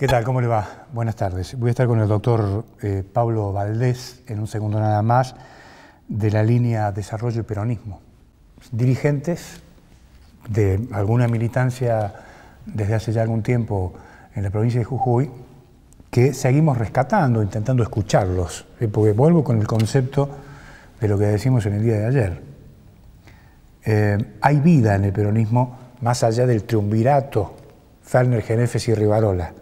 ¿Qué tal? ¿Cómo le va? Buenas tardes. Voy a estar con el doctor eh, Pablo Valdés en un segundo nada más de la línea Desarrollo y Peronismo. Dirigentes de alguna militancia desde hace ya algún tiempo en la provincia de Jujuy que seguimos rescatando, intentando escucharlos, ¿eh? porque vuelvo con el concepto de lo que decimos en el día de ayer. Eh, hay vida en el peronismo más allá del triunvirato Ferner, Genefes y Rivarola.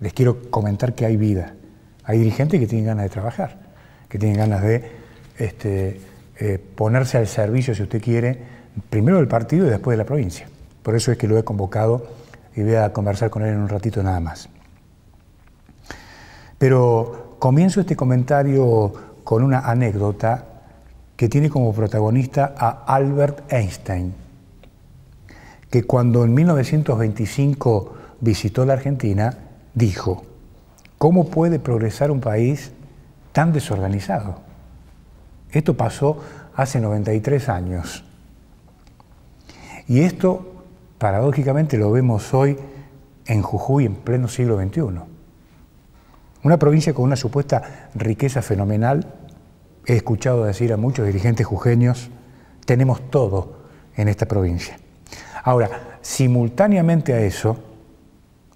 Les quiero comentar que hay vida. Hay dirigentes que tienen ganas de trabajar, que tienen ganas de este, eh, ponerse al servicio, si usted quiere, primero del partido y después de la provincia. Por eso es que lo he convocado y voy a conversar con él en un ratito nada más. Pero comienzo este comentario con una anécdota que tiene como protagonista a Albert Einstein, que cuando en 1925 visitó la Argentina, dijo, ¿cómo puede progresar un país tan desorganizado? Esto pasó hace 93 años. Y esto, paradójicamente, lo vemos hoy en Jujuy en pleno siglo XXI. Una provincia con una supuesta riqueza fenomenal. He escuchado decir a muchos dirigentes jujeños, tenemos todo en esta provincia. Ahora, simultáneamente a eso,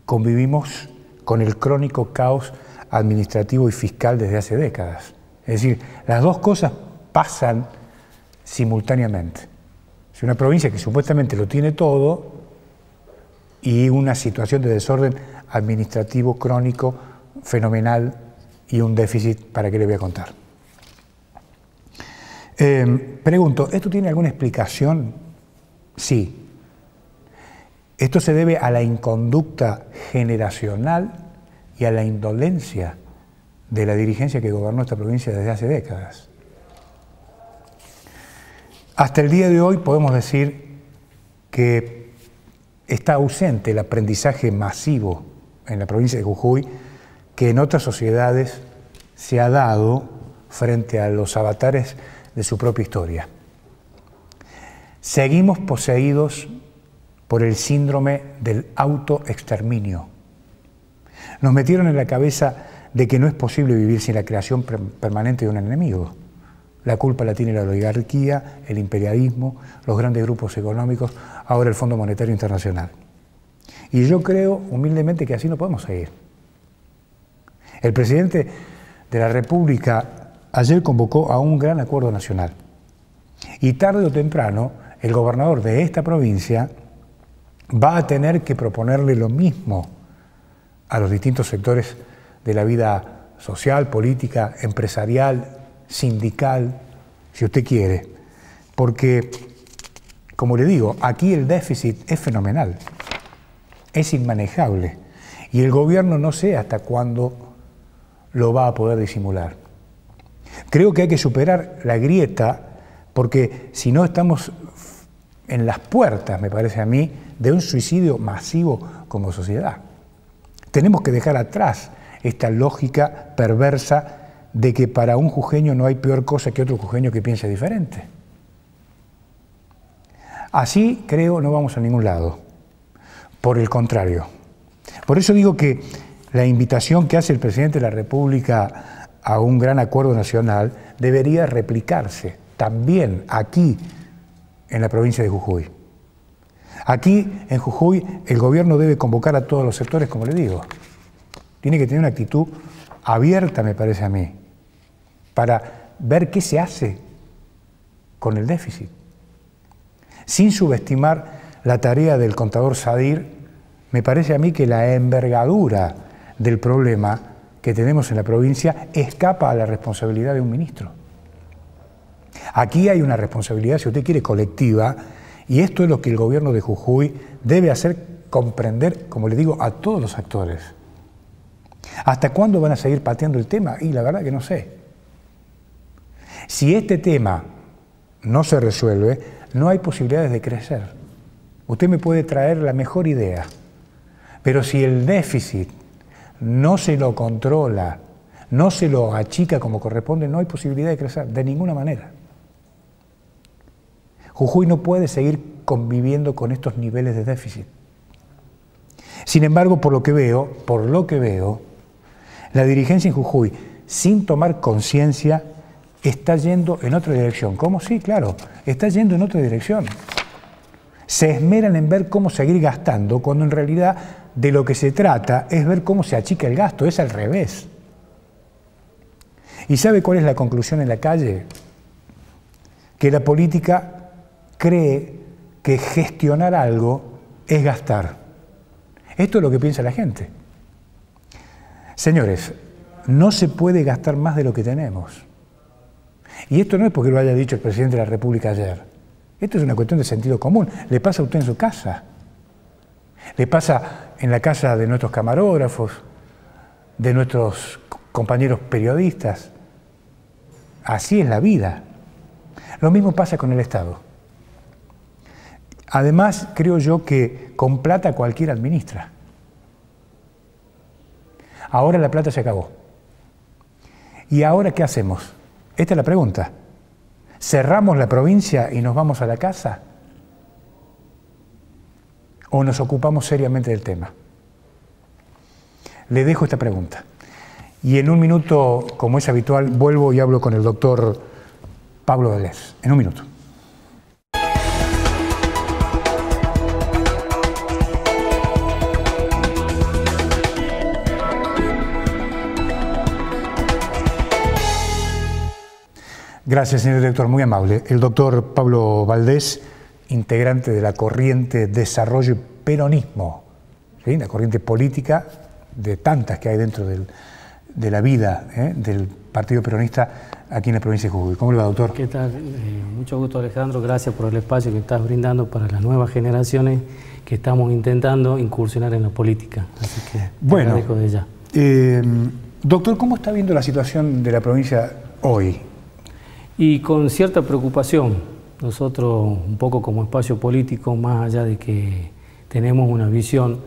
convivimos con el crónico caos administrativo y fiscal desde hace décadas. Es decir, las dos cosas pasan simultáneamente. Es una provincia que supuestamente lo tiene todo y una situación de desorden administrativo crónico, fenomenal y un déficit, ¿para qué le voy a contar? Eh, pregunto, ¿esto tiene alguna explicación? Sí. Esto se debe a la inconducta generacional y a la indolencia de la dirigencia que gobernó esta provincia desde hace décadas. Hasta el día de hoy podemos decir que está ausente el aprendizaje masivo en la provincia de Jujuy que en otras sociedades se ha dado frente a los avatares de su propia historia. Seguimos poseídos por el síndrome del autoexterminio. Nos metieron en la cabeza de que no es posible vivir sin la creación permanente de un enemigo. La culpa la tiene la oligarquía, el imperialismo, los grandes grupos económicos, ahora el Fondo Monetario Internacional. Y yo creo humildemente que así no podemos seguir. El presidente de la República ayer convocó a un gran acuerdo nacional. Y tarde o temprano, el gobernador de esta provincia va a tener que proponerle lo mismo a los distintos sectores de la vida social, política, empresarial, sindical, si usted quiere. Porque, como le digo, aquí el déficit es fenomenal, es inmanejable. Y el gobierno no sé hasta cuándo lo va a poder disimular. Creo que hay que superar la grieta porque si no estamos en las puertas, me parece a mí, de un suicidio masivo como sociedad. Tenemos que dejar atrás esta lógica perversa de que para un jujeño no hay peor cosa que otro jujeño que piense diferente. Así, creo, no vamos a ningún lado. Por el contrario. Por eso digo que la invitación que hace el presidente de la República a un gran acuerdo nacional debería replicarse también aquí en la provincia de Jujuy. Aquí, en Jujuy, el gobierno debe convocar a todos los sectores, como le digo. Tiene que tener una actitud abierta, me parece a mí, para ver qué se hace con el déficit. Sin subestimar la tarea del contador Sadir, me parece a mí que la envergadura del problema que tenemos en la provincia escapa a la responsabilidad de un ministro. Aquí hay una responsabilidad, si usted quiere, colectiva, y esto es lo que el gobierno de Jujuy debe hacer comprender, como le digo, a todos los actores. ¿Hasta cuándo van a seguir pateando el tema? Y la verdad que no sé. Si este tema no se resuelve, no hay posibilidades de crecer. Usted me puede traer la mejor idea, pero si el déficit no se lo controla, no se lo achica como corresponde, no hay posibilidad de crecer, de ninguna manera. Jujuy no puede seguir conviviendo con estos niveles de déficit. Sin embargo, por lo que veo, por lo que veo, la dirigencia en Jujuy, sin tomar conciencia, está yendo en otra dirección. ¿Cómo? Sí, claro, está yendo en otra dirección. Se esmeran en ver cómo seguir gastando, cuando en realidad de lo que se trata es ver cómo se achica el gasto, es al revés. ¿Y sabe cuál es la conclusión en la calle? Que la política cree que gestionar algo es gastar. Esto es lo que piensa la gente. Señores, no se puede gastar más de lo que tenemos. Y esto no es porque lo haya dicho el presidente de la República ayer. Esto es una cuestión de sentido común. Le pasa a usted en su casa. Le pasa en la casa de nuestros camarógrafos, de nuestros compañeros periodistas. Así es la vida. Lo mismo pasa con el Estado. Además, creo yo que con plata cualquiera administra. Ahora la plata se acabó. ¿Y ahora qué hacemos? Esta es la pregunta. ¿Cerramos la provincia y nos vamos a la casa? ¿O nos ocupamos seriamente del tema? Le dejo esta pregunta. Y en un minuto, como es habitual, vuelvo y hablo con el doctor Pablo Vélez. En un minuto. Gracias, señor director, muy amable. El doctor Pablo Valdés, integrante de la corriente Desarrollo y Peronismo, ¿sí? la corriente política de tantas que hay dentro de la vida ¿eh? del Partido Peronista aquí en la provincia de Jujuy. ¿Cómo le va, doctor? ¿Qué tal? Eh, mucho gusto, Alejandro. Gracias por el espacio que estás brindando para las nuevas generaciones que estamos intentando incursionar en la política. Así que bueno, de ya. Eh, doctor, ¿cómo está viendo la situación de la provincia hoy? Y con cierta preocupación, nosotros un poco como espacio político, más allá de que tenemos una visión,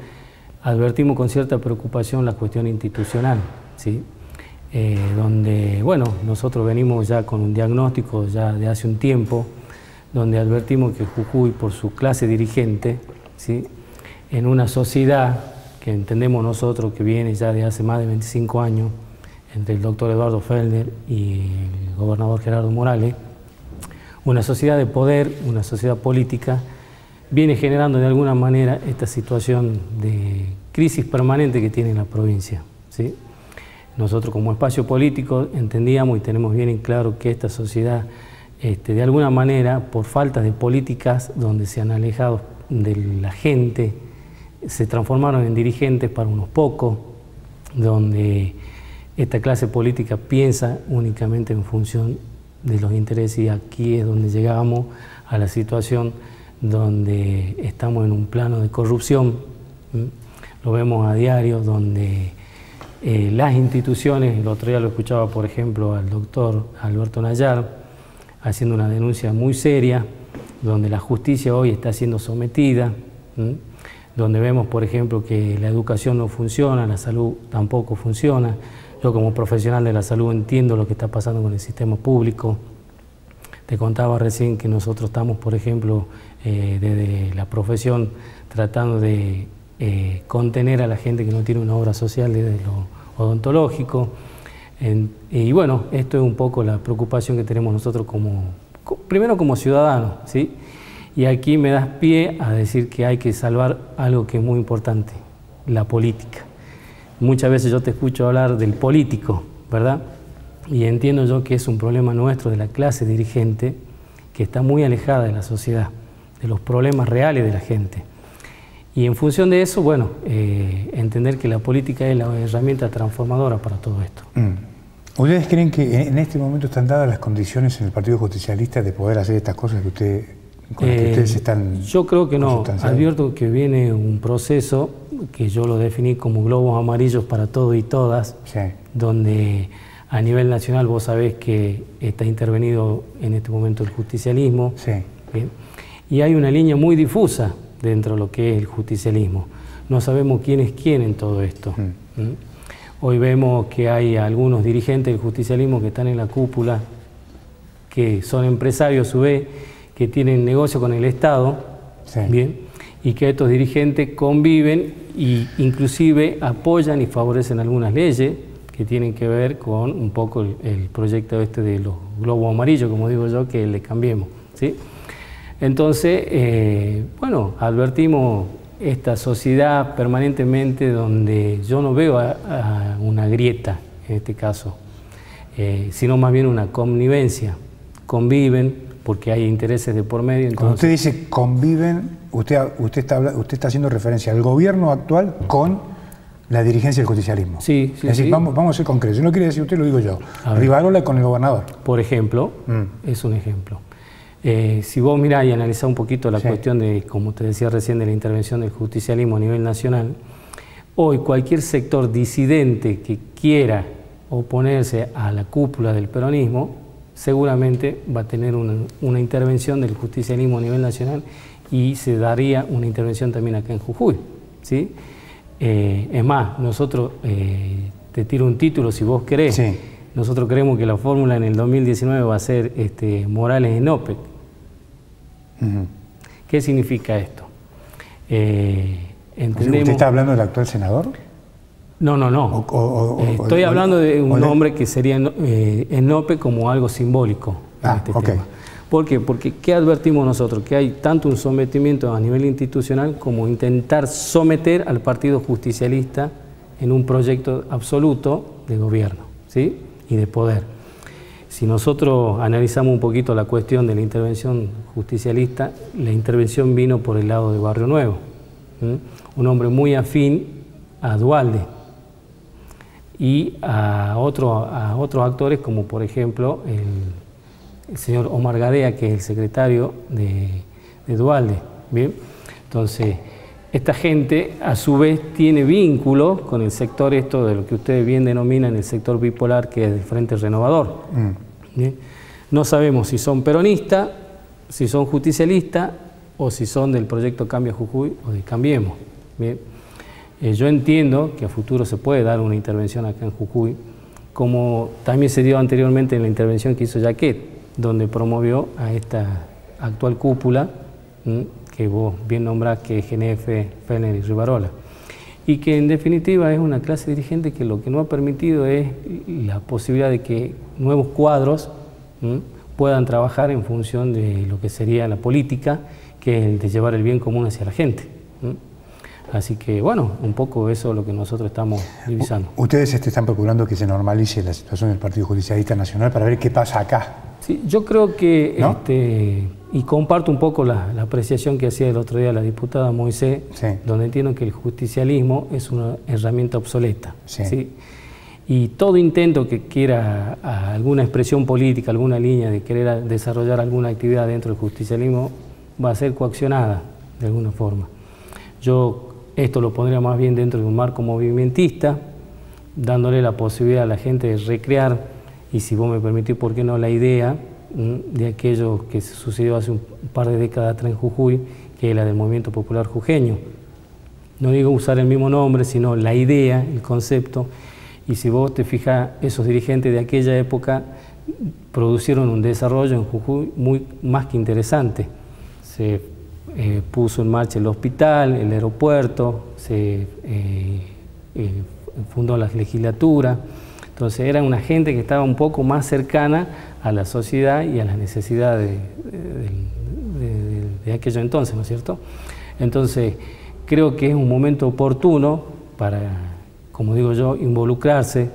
advertimos con cierta preocupación la cuestión institucional, ¿sí? Eh, donde, bueno, nosotros venimos ya con un diagnóstico ya de hace un tiempo, donde advertimos que Jujuy, por su clase dirigente, ¿sí? en una sociedad que entendemos nosotros que viene ya de hace más de 25 años, entre el doctor Eduardo Fellner y el gobernador Gerardo Morales, una sociedad de poder, una sociedad política, viene generando de alguna manera esta situación de crisis permanente que tiene la provincia. ¿sí? Nosotros como espacio político entendíamos y tenemos bien en claro que esta sociedad, este, de alguna manera, por falta de políticas donde se han alejado de la gente, se transformaron en dirigentes para unos pocos, donde esta clase política piensa únicamente en función de los intereses y aquí es donde llegamos a la situación donde estamos en un plano de corrupción, lo vemos a diario, donde eh, las instituciones, el otro día lo escuchaba por ejemplo al doctor Alberto Nayar, haciendo una denuncia muy seria, donde la justicia hoy está siendo sometida, donde vemos por ejemplo que la educación no funciona, la salud tampoco funciona, yo como profesional de la salud entiendo lo que está pasando con el sistema público. Te contaba recién que nosotros estamos, por ejemplo, eh, desde la profesión tratando de eh, contener a la gente que no tiene una obra social desde lo odontológico. y bueno, esto es un poco la preocupación que tenemos nosotros como, primero como ciudadanos, ¿sí? Y aquí me das pie a decir que hay que salvar algo que es muy importante, la política. Muchas veces yo te escucho hablar del político, ¿verdad? Y entiendo yo que es un problema nuestro de la clase dirigente que está muy alejada de la sociedad, de los problemas reales de la gente. Y en función de eso, bueno, eh, entender que la política es la herramienta transformadora para todo esto. Mm. ¿Ustedes creen que en este momento están dadas las condiciones en el Partido Justicialista de poder hacer estas cosas que, usted, con que eh, ustedes están... Yo creo que no. Advierto que viene un proceso que yo lo definí como globos amarillos para todos y todas, donde a nivel nacional vos sabés que está intervenido en este momento el justicialismo, y hay una línea muy difusa dentro de lo que es el justicialismo. No sabemos quién es quién en todo esto. Mm. ¿Mm? Hoy vemos que hay algunos dirigentes del justicialismo que están en la cúpula, que son empresarios a su vez, que tienen negocio con el Estado, bien, y que estos dirigentes conviven e inclusive apoyan y favorecen algunas leyes que tienen que ver con un poco el, proyecto este de los globos amarillos, como digo yo, que le cambiemos. ¿sí? Entonces, eh, bueno, advertimos esta sociedad permanentemente donde yo no veo una grieta en este caso, eh, sino más bien una connivencia. Conviven porque hay intereses de por medio. Cuando usted dice conviven, usted, usted, está, usted está haciendo referencia al gobierno actual con la dirigencia del justicialismo. Sí, sí. Es decir, Vamos, vamos a ser concretos. no lo quiere decir usted, lo digo yo. Rivarola con el gobernador. Por ejemplo, mm. es un ejemplo. Eh, si vos mirás y analizás un poquito la cuestión de, como te decía recién, de la intervención del justicialismo a nivel nacional, hoy cualquier sector disidente que quiera oponerse a la cúpula del peronismo, seguramente va a tener una, intervención del justicialismo a nivel nacional y se daría una intervención también acá en Jujuy. ¿sí? Eh, es más, nosotros, eh, te tiro un título si vos querés, nosotros creemos que la fórmula en el 2019 va a ser este, Morales en OPEC. ¿Qué significa esto? Eh, ¿Usted está hablando del actual senador? No, no, no. Estoy hablando de un nombre que sería eh, ENOPE como algo simbólico ah, este tema. ¿Por qué? Porque ¿qué advertimos nosotros? Que hay tanto un sometimiento a nivel institucional como intentar someter al Partido Justicialista en un proyecto absoluto de gobierno ¿sí? y de poder. Si nosotros analizamos un poquito la cuestión de la intervención justicialista, la intervención vino por el lado de Barrio Nuevo, un hombre muy afín a Dualde y a, otro, a otros actores como por ejemplo el, señor Omar Gadea, que es el secretario de, Dualde. ¿bien? Entonces, esta gente a su vez tiene vínculo con el sector esto de lo que ustedes bien denominan el sector bipolar que es el Frente Renovador. Mm. No sabemos si son peronistas, si son justicialistas o si son del proyecto Cambia Jujuy o de Cambiemos. ¿bien? Eh, yo entiendo que a futuro se puede dar una intervención acá en Jujuy, como también se dio anteriormente en la intervención que hizo Jaquet, donde promovió a esta actual cúpula que vos bien nombrás que es GNF, Fener y Rivarola. Y que en definitiva es una clase dirigente que lo que no ha permitido es la posibilidad de que nuevos cuadros puedan trabajar en función de lo que sería la política, que es el de llevar el bien común hacia la gente. Así que, bueno, un poco eso es lo que nosotros estamos revisando. Ustedes este, están procurando que se normalice la situación del Partido Judicialista Nacional para ver qué pasa acá. Sí, yo creo que este, y comparto un poco la, apreciación que hacía el otro día la diputada Moisés, donde entiendo que el justicialismo es una herramienta obsoleta. Sí. Y todo intento que quiera alguna expresión política, alguna línea de querer desarrollar alguna actividad dentro del justicialismo, va a ser coaccionada de alguna forma. Yo esto lo pondría más bien dentro de un marco movimentista, dándole la posibilidad a la gente de recrear, y si vos me permitís, ¿por qué no la idea de aquello que sucedió hace un par de décadas atrás en Jujuy, que es la del movimiento popular jujeño. No digo usar el mismo nombre, sino la idea, el concepto, y si vos te fijas, esos dirigentes de aquella época producieron un desarrollo en Jujuy muy, más que interesante. Se eh, puso en marcha el hospital, el aeropuerto, se eh, eh, fundó la legislatura, entonces era una gente que estaba un poco más cercana a la sociedad y a las necesidades de, aquello entonces, ¿no es cierto? Entonces, creo que es un momento oportuno para, como digo yo, involucrarse,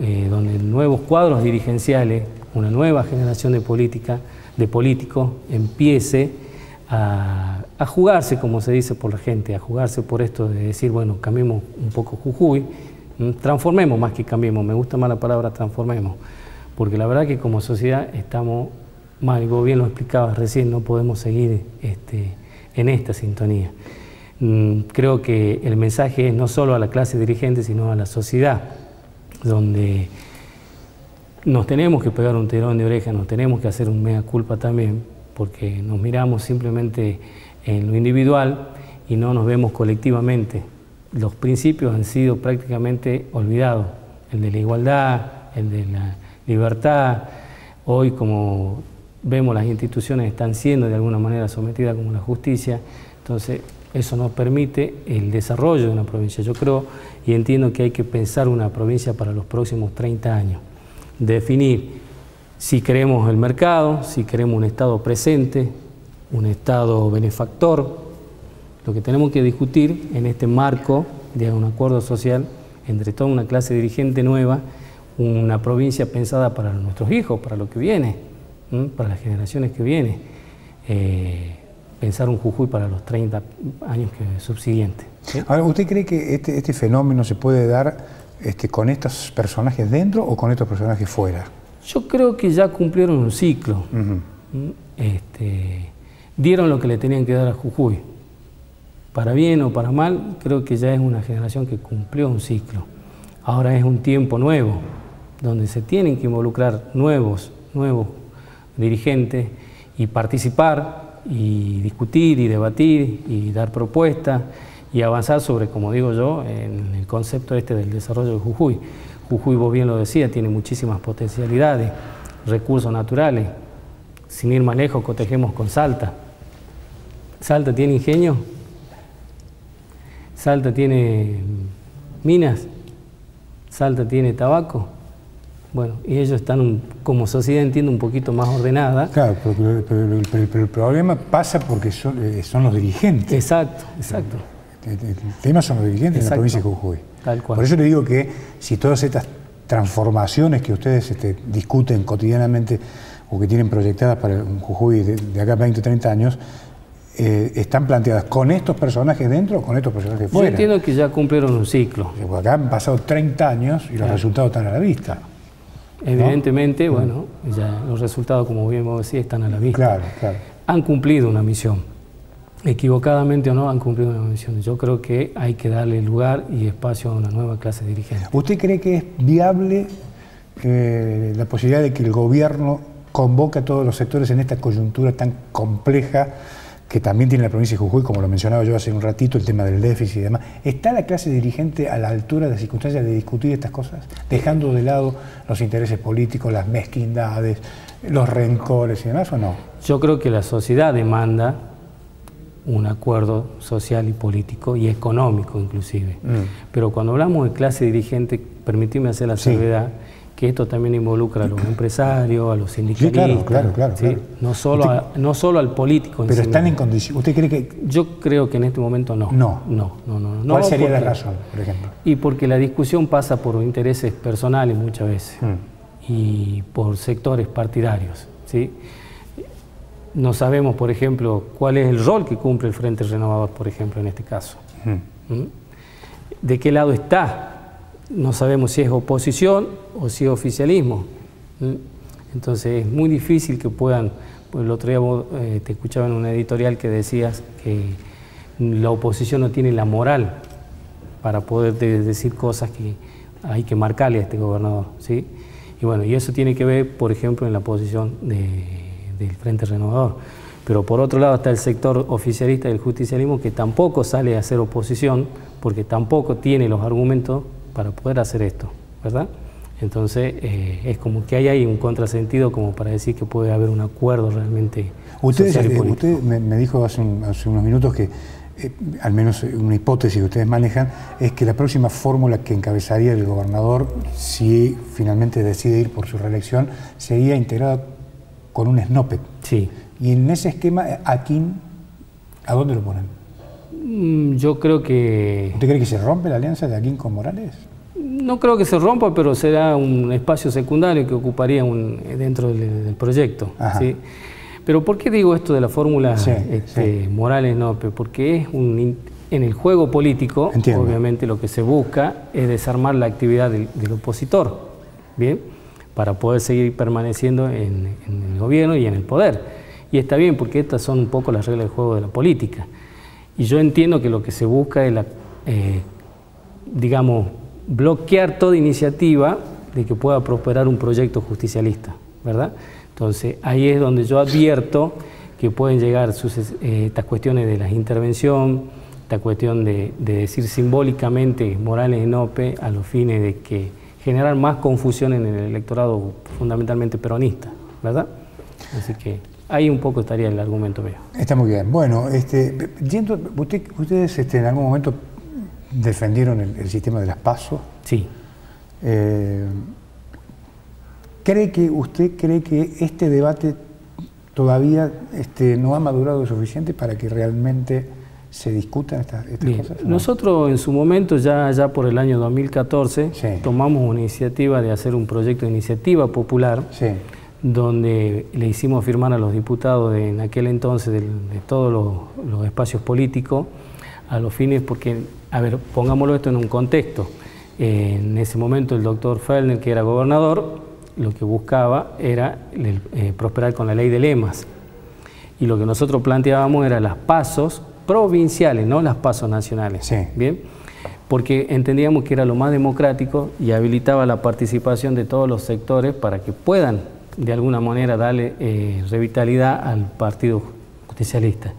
eh, donde nuevos cuadros dirigenciales, una nueva generación de política, de políticos, empiece a, a, jugarse, como se dice por la gente, a jugarse por esto de decir, bueno, cambiemos un poco Jujuy, transformemos más que cambiemos, me gusta más la palabra transformemos porque la verdad que como sociedad estamos mal, bien lo explicabas recién, no podemos seguir este, en esta sintonía. Mm, creo que el mensaje es no solo a la clase dirigente, sino a la sociedad, donde nos tenemos que pegar un tirón de oreja, nos tenemos que hacer un mea culpa también, porque nos miramos simplemente en lo individual y no nos vemos colectivamente. Los principios han sido prácticamente olvidados, el de la igualdad, el de la libertad. Hoy, como vemos, las instituciones están siendo de alguna manera sometidas como la justicia. Entonces, eso nos permite el desarrollo de una provincia. Yo creo y entiendo que hay que pensar una provincia para los próximos 30 años. Definir si queremos el mercado, si queremos un Estado presente, un Estado benefactor. Lo que tenemos que discutir en este marco de un acuerdo social entre toda una clase dirigente nueva, una provincia pensada para nuestros hijos, para lo que viene, para las generaciones que vienen. Eh, pensar un Jujuy para los 30 años que subsiguientes. Ahora, ¿usted cree que este, este, fenómeno se puede dar este, con estos personajes dentro o con estos personajes fuera? Yo creo que ya cumplieron un ciclo. este, dieron lo que le tenían que dar a Jujuy. Para bien o para mal, creo que ya es una generación que cumplió un ciclo. Ahora es un tiempo nuevo, donde se tienen que involucrar nuevos, nuevos dirigentes y participar y discutir y debatir y dar propuestas y avanzar sobre, como digo yo, en el concepto este del desarrollo de Jujuy. Jujuy, vos bien lo decía, tiene muchísimas potencialidades, recursos naturales. Sin ir más lejos, cotejemos con Salta. Salta tiene ingenio, Salta tiene minas, Salta tiene tabaco. Bueno, y ellos están, como sociedad entiendo, un poquito más ordenada. Claro, pero, el problema pasa porque son, eh, los dirigentes. Exacto, exacto. El, tema son los dirigentes de la provincia de Jujuy. Tal cual. Por eso le digo que si todas estas transformaciones que ustedes este, discuten cotidianamente o que tienen proyectadas para Jujuy de, acá a 20 o 30 años, eh, están planteadas con estos personajes dentro o con estos personajes fuera. Yo entiendo que ya cumplieron un ciclo. acá han pasado 30 años y los resultados están a la vista. Evidentemente, bueno, ya los resultados, como bien vos decís, están a la vista. Claro, claro. Han cumplido una misión. Equivocadamente o no, han cumplido una misión. Yo creo que hay que darle lugar y espacio a una nueva clase dirigente. ¿Usted cree que es viable eh, la posibilidad de que el gobierno convoque a todos los sectores en esta coyuntura tan compleja que también tiene la provincia de Jujuy, como lo mencionaba yo hace un ratito, el tema del déficit y demás. ¿Está la clase dirigente a la altura de las circunstancias de discutir estas cosas, dejando de lado los intereses políticos, las mezquindades, los rencores y demás o no? Yo creo que la sociedad demanda un acuerdo social y político y económico inclusive. Mm. Pero cuando hablamos de clase dirigente, permíteme hacer la salvedad, que esto también involucra a los empresarios, a los sindicalistas. Sí, claro, claro, claro, No, solo no solo al político. pero están en condición. ¿Usted cree que.? Yo creo que en este momento no. No. No, no, no. ¿Cuál sería la razón, por ejemplo? Y porque la discusión pasa por intereses personales muchas veces mm. y por sectores partidarios. ¿sí? No sabemos, por ejemplo, cuál es el rol que cumple el Frente Renovador, por ejemplo, en este caso. Mm. ¿Mm? ¿De qué lado está? No sabemos si es oposición o si es oficialismo. Entonces es muy difícil que puedan, pues el otro día eh, te escuchaba en una editorial que decías que la oposición no tiene la moral para poder decir cosas que hay que marcarle a este gobernador. ¿sí? Y bueno, y eso tiene que ver, por ejemplo, en la posición del Frente Renovador. Pero por otro lado está el sector oficialista del justicialismo que tampoco sale a hacer oposición porque tampoco tiene los argumentos para poder hacer esto, ¿verdad? Entonces eh, es como que hay ahí un contrasentido como para decir que puede haber un acuerdo realmente. Usted, usted me, dijo hace, unos minutos que, eh, al menos una hipótesis que ustedes manejan, es que la próxima fórmula que encabezaría el gobernador, si finalmente decide ir por su reelección, sería integrada con un SNOPEC. Sí. Y en ese esquema, ¿a quién, a dónde lo ponen? Mm, yo creo que... ¿Usted cree que se rompe la alianza de Aquín con Morales? No creo que se rompa, pero será un espacio secundario que ocuparía un, dentro del, proyecto. ¿sí? Pero ¿por qué digo esto de la fórmula este, Morales no? Porque es un, en el juego político, obviamente lo que se busca es desarmar la actividad del, opositor, ¿bien? Para poder seguir permaneciendo en, en el gobierno y en el poder. Y está bien, porque estas son un poco las reglas del juego de la política. Y yo entiendo que lo que se busca es, la, eh, digamos, bloquear toda iniciativa de que pueda prosperar un proyecto justicialista, ¿verdad? Entonces, ahí es donde yo advierto que pueden llegar eh, estas cuestiones de la intervención, esta cuestión de, decir simbólicamente Morales en OPE a los fines de que generar más confusión en el electorado fundamentalmente peronista, ¿verdad? Así que... Ahí un poco estaría el argumento mío. Está muy bien. Bueno, este, yendo, ustedes este, en algún momento defendieron el, sistema de las pasos. Sí. Eh, ¿Cree que usted cree que este debate todavía este, no ha madurado lo suficiente para que realmente se discutan estas, cosas? Nosotros en su momento, ya, ya por el año 2014, tomamos una iniciativa de hacer un proyecto de iniciativa popular, donde le hicimos firmar a los diputados de, en aquel entonces de, todos los, espacios políticos, a los fines, porque, a ver, pongámoslo esto en un contexto. en ese momento el doctor Fellner, que era gobernador, lo que buscaba era eh, prosperar con la ley de lemas. Y lo que nosotros planteábamos era las pasos provinciales, no las pasos nacionales. ¿Bien? Porque entendíamos que era lo más democrático y habilitaba la participación de todos los sectores para que puedan de alguna manera darle eh, revitalidad al Partido Justicialista.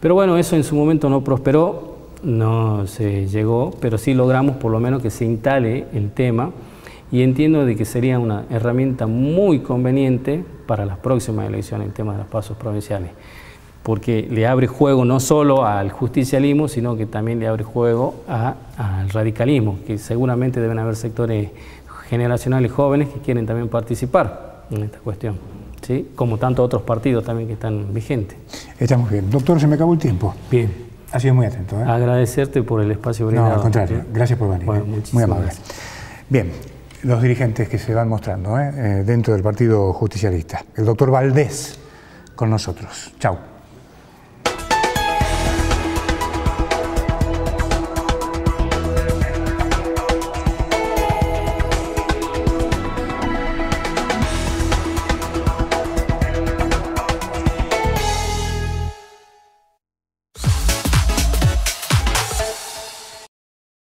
Pero bueno, eso en su momento no prosperó, no se llegó, pero sí logramos por lo menos que se instale el tema y entiendo de que sería una herramienta muy conveniente para las próximas elecciones el tema de los pasos provinciales, porque le abre juego no solo al justicialismo, sino que también le abre juego al radicalismo, que seguramente deben haber sectores generacionales jóvenes que quieren también participar en esta cuestión. ¿Sí? como tantos otros partidos también que están vigentes. Estamos bien. Doctor, se me acabó el tiempo. Bien. Ha sido muy atento. ¿eh? Agradecerte por el espacio brindado. No, al contrario. Gracias por venir. ¿eh? muy amable. Bien, los dirigentes que se van mostrando ¿eh? Eh, dentro del Partido Justicialista. El doctor Valdés con nosotros. Chao.